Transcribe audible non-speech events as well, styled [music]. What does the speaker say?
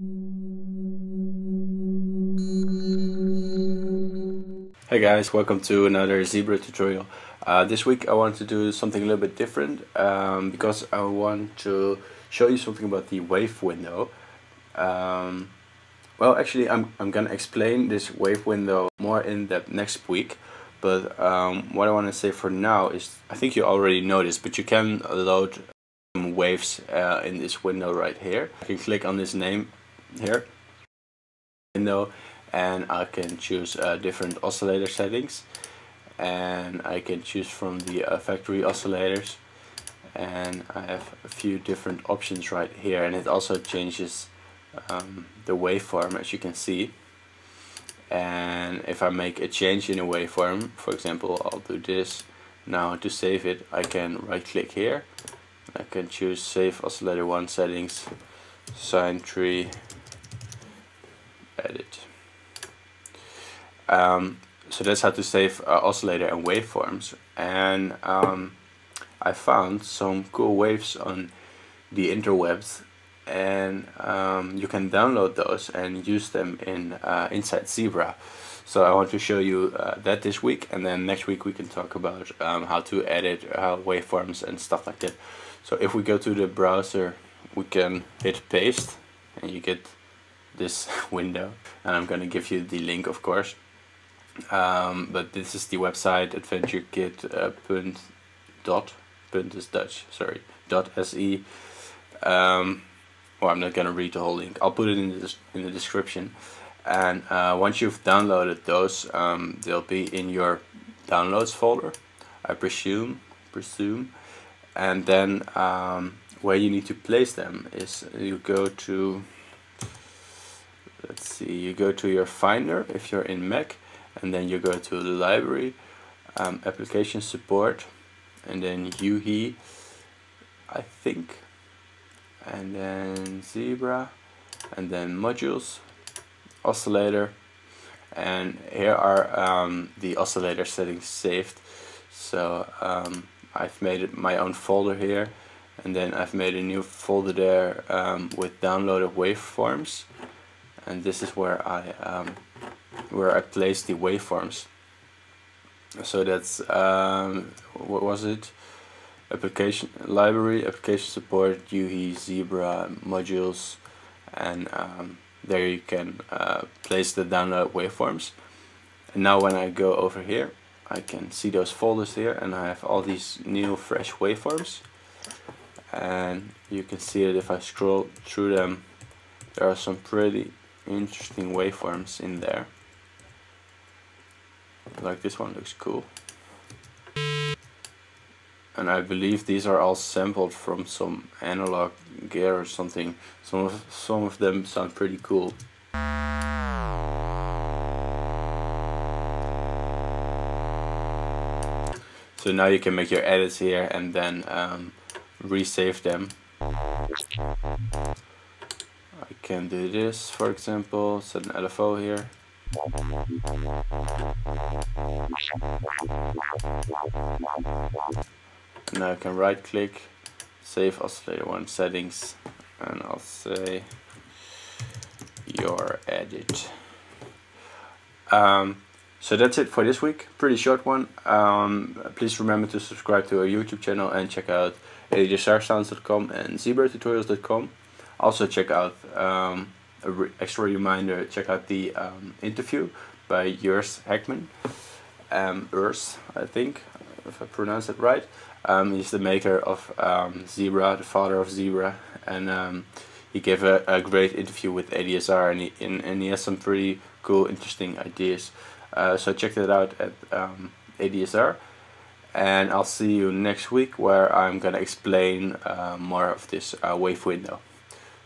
Hey guys, welcome to another Zebra tutorial. Uh, this week I want to do something a little bit different um, because I want to show you something about the wave window. Um, well actually I'm, I'm gonna explain this wave window more in depth next week but um, what I want to say for now is I think you already this but you can load waves uh, in this window right here. You can click on this name here window and I can choose uh, different oscillator settings and I can choose from the uh, factory oscillators and I have a few different options right here and it also changes um, the waveform as you can see. And if I make a change in a waveform for example I'll do this. Now to save it I can right click here. I can choose save oscillator 1 settings sine tree edit. Um, so that's how to save uh, oscillator and waveforms. And um, I found some cool waves on the interwebs. And um, you can download those and use them in uh, inside Zebra. So I want to show you uh, that this week. And then next week we can talk about um, how to edit uh, waveforms and stuff like that. So if we go to the browser we can hit paste and you get this [laughs] window and I'm gonna give you the link of course. Um, but this is the website adventurekid uh, dot punt is Dutch sorry dot se um, well I'm not gonna read the whole link. I'll put it in the, in the description. And uh, once you've downloaded those um, they'll be in your downloads folder I presume presume. And then um, where you need to place them is you go to see you go to your finder if you're in Mac and then you go to the library um, application support and then UHE I think and then zebra and then modules oscillator and here are um, the oscillator settings saved. So um, I've made it my own folder here and then I've made a new folder there um, with downloaded waveforms and this is where I um, where I place the waveforms. So that's um, what was it? Application library application support UHE zebra modules and um, there you can uh, place the download waveforms. And now when I go over here I can see those folders here and I have all these new fresh waveforms. And you can see that if I scroll through them there are some pretty interesting waveforms in there. Like this one looks cool. And I believe these are all sampled from some analog gear or something. Some of some of them sound pretty cool. So now you can make your edits here and then um, resave them I can do this for example set an LFO here. Now I can right click save oscillator 1 settings and I'll say your edit. Um, so that's it for this week. Pretty short one. Um, please remember to subscribe to our YouTube channel and check out adsrsounds.com and zebratutorials.com also check out um, a re extra reminder check out the um, interview by Urs Heckmann um, Urs I think if I pronounce it right um, he's the maker of um, Zebra, the father of Zebra, and um, he gave a, a, great interview with ADSR, and he, and, and he has some pretty cool, interesting ideas. Uh, so check that out at um, ADSR, and I'll see you next week where I'm gonna explain uh, more of this uh, wave window.